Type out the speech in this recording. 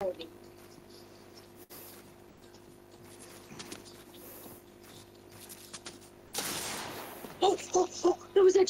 Oh, oh, oh, that was that